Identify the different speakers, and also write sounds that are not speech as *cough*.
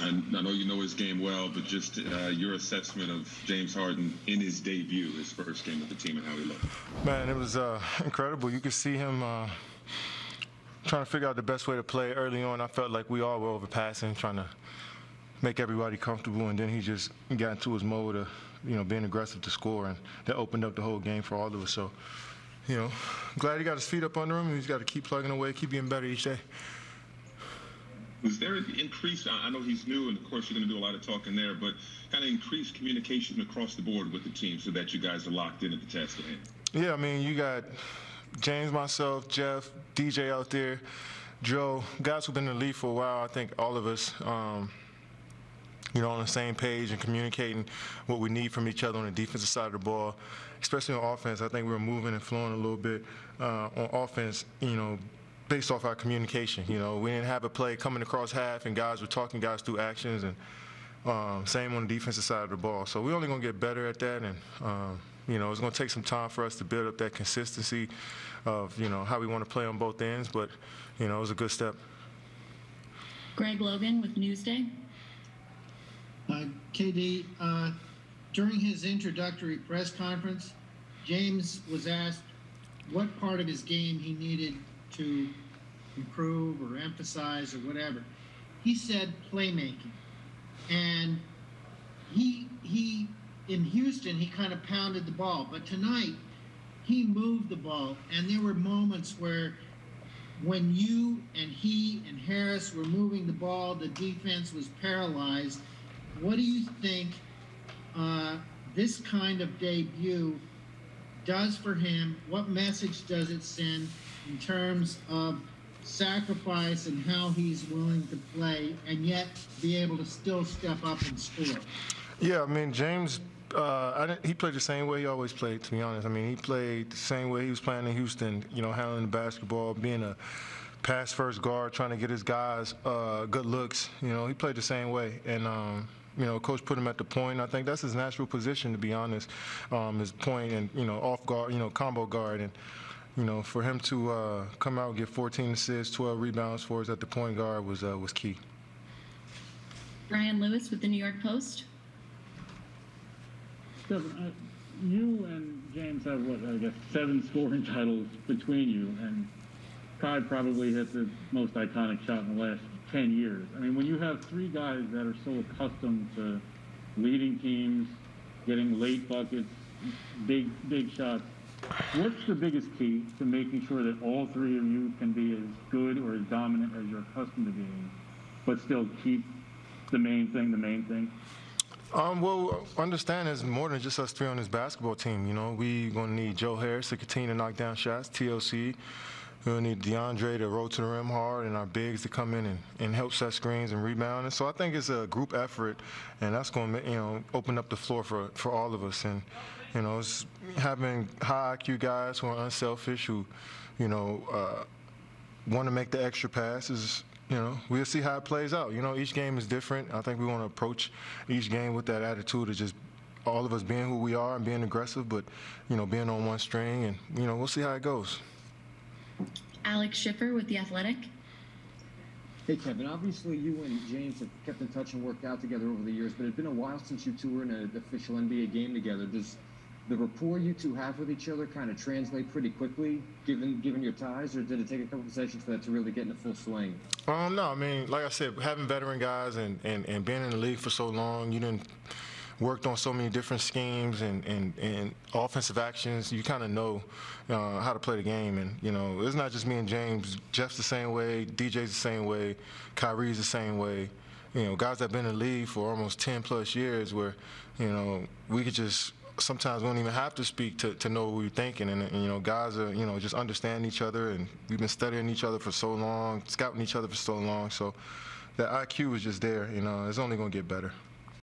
Speaker 1: I, I know you know his game well, but just uh, your assessment of James Harden in his debut, his first game with the team, and how he looked.
Speaker 2: Man, it was uh, incredible. You could see him uh, trying to figure out the best way to play early on. I felt like we all were overpassing, trying to make everybody comfortable, and then he just got into his mode of, you know, being aggressive to score, and that opened up the whole game for all of us. So, you know, glad he got his feet up under him. He's got to keep plugging away, keep getting better each day.
Speaker 1: Was there an increase? I know he's new, and of course you're going to do a lot of talking there, but kind of increased communication across the board with the team so that you guys are locked in at the task at hand.
Speaker 2: Yeah, I mean, you got James, myself, Jeff, DJ out there, Joe, guys who've been in the league for a while. I think all of us, um, you know, on the same page and communicating what we need from each other on the defensive side of the ball, especially on offense. I think we were moving and flowing a little bit uh, on offense, you know, based off our communication. You know, we didn't have a play coming across half and guys were talking guys through actions and um, same on the defensive side of the ball. So we're only going to get better at that and, um, you know, it's going to take some time for us to build up that consistency of, you know, how we want to play on both ends, but, you know, it was a good step.
Speaker 3: Greg Logan with Newsday.
Speaker 4: Uh, KD, uh, during his introductory press conference, James was asked what part of his game he needed to improve or emphasize or whatever. He said playmaking. And he he in Houston he kind of pounded the ball, but tonight he moved the ball and there were moments where when you and he and Harris were moving the ball, the defense was paralyzed. What do you think uh, this kind of debut does for him? What message does it send in terms of sacrifice and how he's willing to play and yet be able to still step up and score?
Speaker 2: Yeah, I mean, James, uh, he played the same way he always played, to be honest. I mean, he played the same way he was playing in Houston, you know, handling the basketball, being a pass first guard, trying to get his guys uh, good looks. You know, he played the same way. And, um, you know, coach put him at the point. I think that's his natural position, to be honest, um, his point and, you know, off guard, you know, combo guard. And, you know, for him to uh, come out and get 14 assists, 12 rebounds for us at the point guard was uh, was key.
Speaker 3: Brian Lewis with the New York Post.
Speaker 5: Stephen, uh, you and James have what I guess seven scoring *laughs* titles between you, and Ky probably hit the most iconic shot in the last 10 years. I mean, when you have three guys that are so accustomed to leading teams, getting late buckets, big big shots, what's the biggest key to making sure that all three of you can be as good or as dominant as you're accustomed to being, but still keep the main thing the main thing?
Speaker 2: Um, well, understand it's more than just us three on this basketball team. You know, we're gonna need Joe Harris to continue to knock down shots, TLC. Gonna need DeAndre to roll to the rim hard, and our bigs to come in and, and help set screens and rebound. And so I think it's a group effort, and that's gonna you know open up the floor for for all of us. And you know, it's having high IQ guys who are unselfish, who you know uh, want to make the extra passes you know, we'll see how it plays out. You know, each game is different. I think we want to approach each game with that attitude of just all of us being who we are and being aggressive, but, you know, being on one string. And, you know, we'll see how it goes.
Speaker 3: Alex Schiffer with The Athletic.
Speaker 6: Hey, Kevin. Obviously, you and James have kept in touch and worked out together over the years, but it's been a while since you two were in an official NBA game together. Does the rapport you two have with each other kind of translate pretty quickly, given given your ties, or did it take a couple of sessions for that to really get in the full swing?
Speaker 2: Um, no, I mean, like I said, having veteran guys and, and, and being in the league for so long, you didn't worked on so many different schemes and, and, and offensive actions, you kind of know uh, how to play the game. And, you know, it's not just me and James. Jeff's the same way, DJ's the same way, Kyrie's the same way. You know, guys that have been in the league for almost 10 plus years where, you know, we could just sometimes we don't even have to speak to, to know what we're thinking. And, and, you know, guys are, you know, just understand each other. And we've been studying each other for so long, scouting each other for so long. So that IQ is just there. You know, it's only going to get better.